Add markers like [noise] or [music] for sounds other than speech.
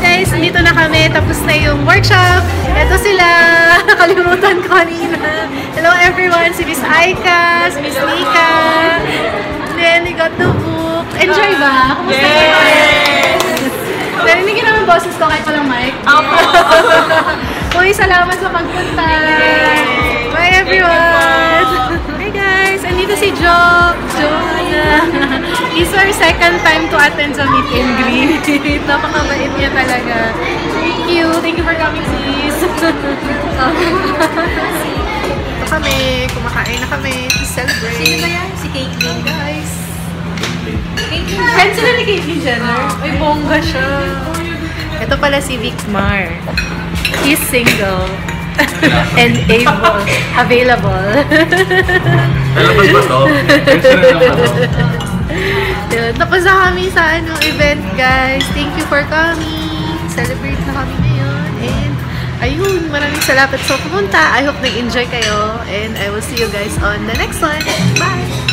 Guys, dito na kami. Tapos na yung workshop. Ito sila. [laughs] Nakalimutan ko kanina. Hello everyone. Si Miss Aika, si Miss Nika. Then, we got the book. Enjoy ba? Kumusta yes! Narinig naman boses ko kahit walang mic. Opo. [laughs] Uy, salamat sa pagpunta. Bye everyone. Hi guys. Andito si Jo. Jo. It's our second time to attend sa meet and greet. [laughs] Napakabait niya talaga. Thank you. Thank you for coming, sis. Ito kami. Kumakain na kami to celebrate. Sino ba yan? Si Caitlyn. Guys. Caitlyn. Friends sila ni Caitlyn Jenner. May bongga siya. Ito pala si Vic Mar. He's single. [laughs] and able. Available. Lalabas ba to? [laughs] Excellent lang ako. Yun. Tapos na kami sa ano, event, guys. Thank you for coming. Celebrate na kami ngayon. And, ayun, maraming salamat sa pumunta. I hope nag-enjoy kayo. And I will see you guys on the next one. Bye!